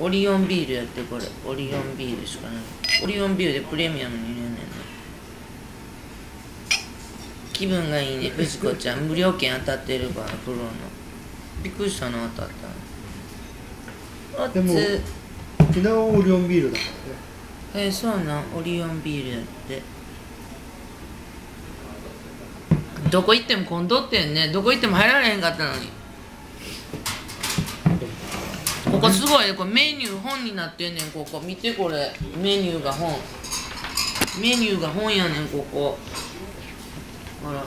オリオンビールやってこれ。オリオンビールしかない。オリオンビールでプレミアムに入れんねんね気分がいいね。ブスコちゃん。無料券当たってるからプロの。びっくりしたな当たったおでもつ。沖縄はオリオンビールだからね。えー、そうなん。オリオンビールやって。どこ行っても混んどってんね。どこ行っても入られへんかったのにここすごいね。これメニュー本になってんねん。ここ見てこれ。メニューが本。メニューが本やねんここほら。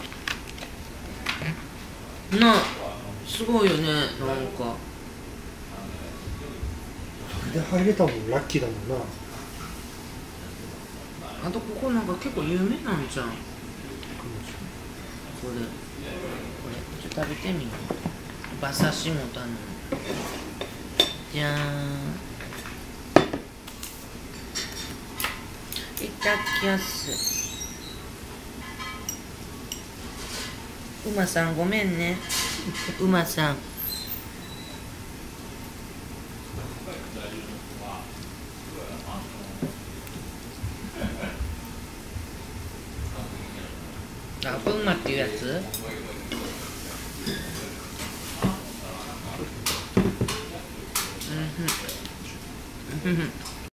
なあすごいよねなんか。で入れたもんラッキーだもんな。あとここなんか結構有名なんじゃんこれ。これ。ちょっと食べてみよう。馬刺しも頼むじゃーん。いただきます。うまさんごめんね。うまさん。あこれうまっていうやつ？うん。うん。